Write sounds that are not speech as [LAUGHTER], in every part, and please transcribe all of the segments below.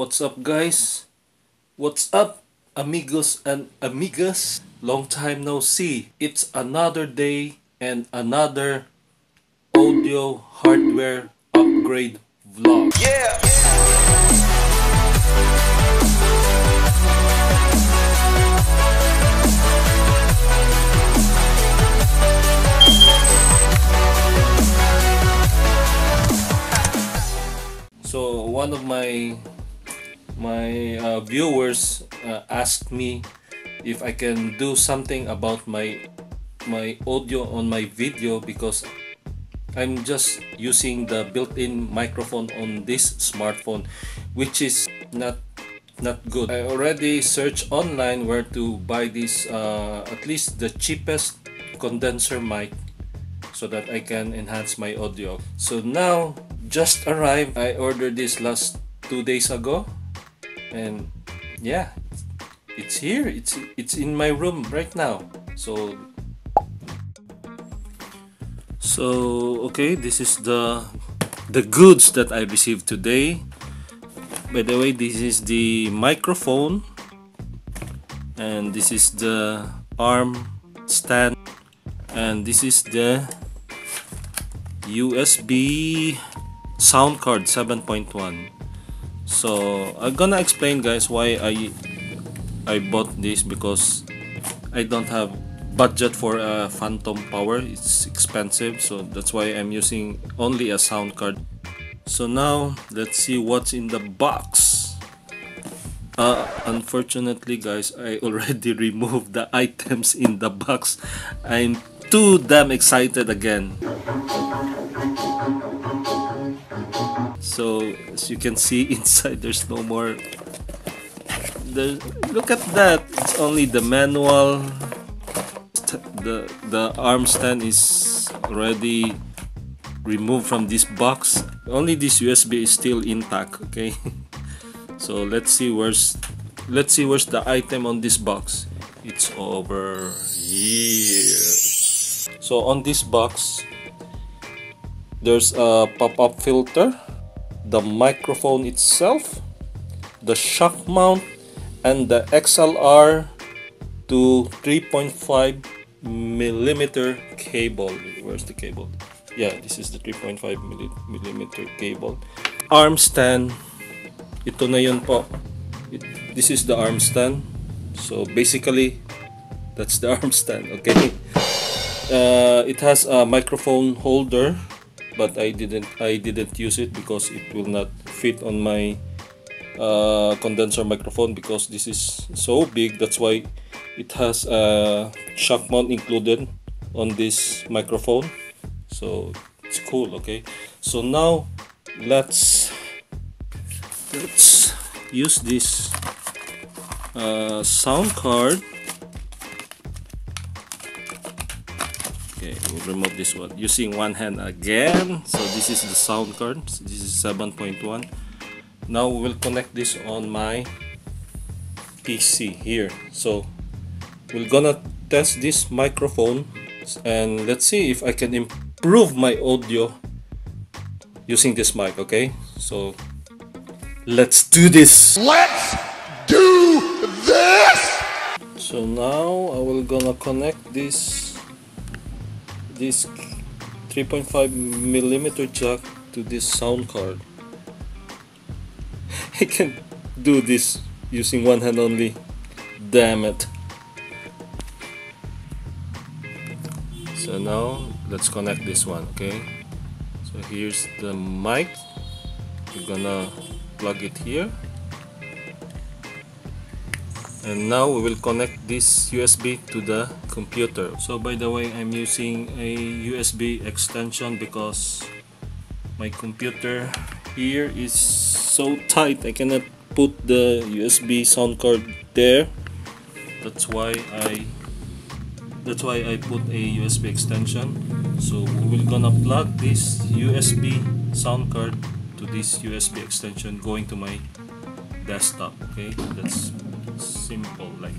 what's up guys? What's up amigos and amigas? Long time no see. It's another day and another audio hardware upgrade vlog. Yeah. So one of my my uh, viewers uh, asked me if I can do something about my my audio on my video because I'm just using the built-in microphone on this smartphone which is not not good. I already searched online where to buy this uh, at least the cheapest condenser mic so that I can enhance my audio. So now just arrived. I ordered this last two days ago and yeah it's here. It's it's in my room right now. So so okay this is the the goods that I received today. By the way this is the microphone. And this is the arm stand. And this is the USB sound card 7.1 so I'm gonna explain guys why I I bought this because I don't have budget for a phantom power. It's expensive so that's why I'm using only a sound card. So now let's see what's in the box. Uh, unfortunately guys I [LAUGHS] already removed the items in the box. I'm too damn excited again so as you can see [LAUGHS] inside there's no more. The look at that. It's only the manual. The the arm stand is already removed from this box. Only this USB is still intact okay? [LAUGHS] So let's see where's let's see where's the item on this box. It's over here. So on this box there's a pop-up filter the microphone itself, the shock mount, and the XLR to 3.5 millimeter cable. Where's the cable? Yeah, this is the 3.5 millimeter cable. Arm stand. Ito na yun po. It, this is the arm stand. So basically, that's the [LAUGHS] arm stand. Okay. Uh, it has a microphone holder but I didn't I didn't use it because it will not fit on my uh, condenser microphone because this is so big. That's why it has a shock mount included on this microphone. So it's cool okay? So now let's let's use this uh, sound card okay we'll remove this one. Using one hand again. So this is the sound card. So this is 7.1 now we'll connect this on my PC here. So we're gonna test this microphone and let's see if I can improve my audio using this mic okay? So let's do this. Let's do this. so now I will gonna connect this this 3.5 millimeter jack to this sound card. [LAUGHS] I can do this using one hand only. Damn it. So now let's connect this one okay? So here's the mic. We're gonna plug it here and now we will connect this USB to the computer. So by the way I'm using a USB extension because my computer here is so tight I cannot put the USB sound card there. That's why I that's why I put a USB extension. So we're gonna plug this USB sound card to this USB extension going to my desktop okay? That's simple like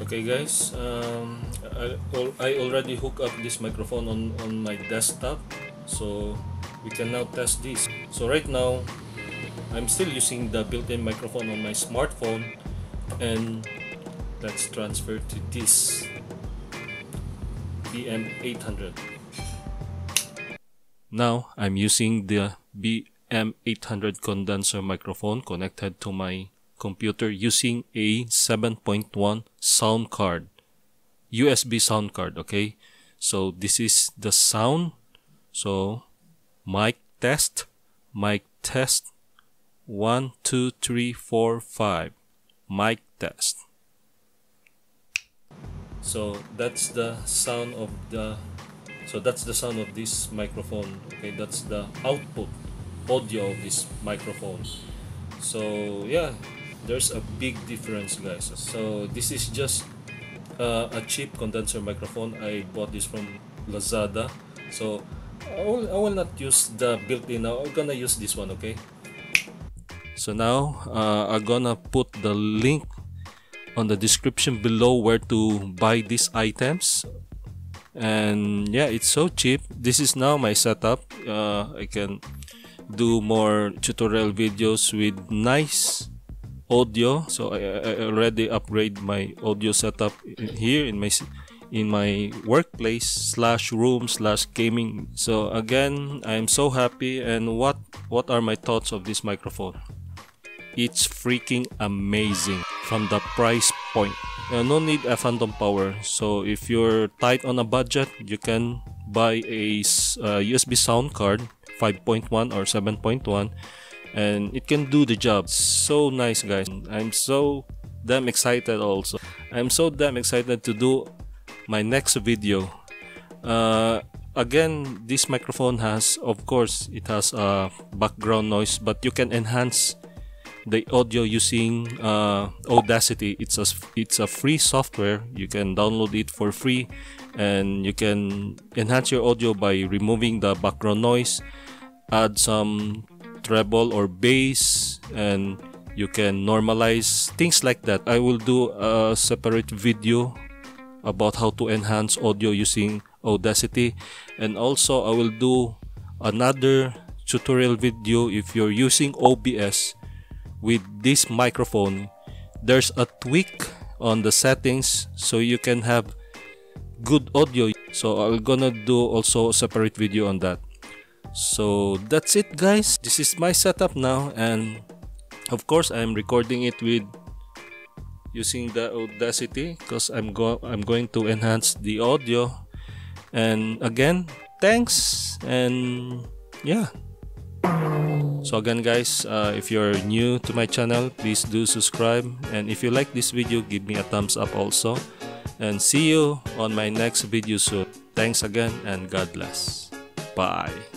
okay guys um, I, I already hook up this microphone on, on my desktop so we can now test this. So right now I'm still using the built-in microphone on my smartphone and let's transfer to this BM800 now I'm using the BM800 condenser microphone connected to my computer using a 7.1 sound card USB sound card okay? So this is the sound. So mic test mic test one two three four five mic test. So that's the sound of the so that's the sound of this microphone okay? That's the output audio of this microphone. So yeah there's a big difference guys. So this is just uh, a cheap condenser microphone. I bought this from Lazada. So I will, I will not use the built-in now. I'm gonna use this one okay? So now uh, I'm gonna put the link on the description below where to buy these items. And yeah it's so cheap. This is now my setup. Uh, I can do more tutorial videos with nice audio. So I, I already upgrade my audio setup here in my in my workplace slash room slash gaming. So again i'm so happy. And what what are my thoughts of this microphone? It's freaking amazing from the price point. Uh, no need a phantom power. So if you're tight on a budget you can buy a uh, usb sound card 5.1 or 7.1 and it can do the job. So nice guys. I'm so damn excited also. I'm so damn excited to do my next video. Uh, again this microphone has of course it has a background noise but you can enhance the audio using uh, Audacity. It's a it's a free software. You can download it for free and you can enhance your audio by removing the background noise add some treble or bass and you can normalize things like that. I will do a separate video about how to enhance audio using audacity. And also i will do another tutorial video if you're using obs with this microphone. There's a tweak on the settings so you can have good audio. So i'm gonna do also a separate video on that so that's it guys. This is my setup now and of course i'm recording it with using the audacity because i'm go i'm going to enhance the audio. And again thanks and yeah. So again guys uh, if you're new to my channel please do subscribe. And if you like this video give me a thumbs up also. And see you on my next video soon. Thanks again and god bless. Bye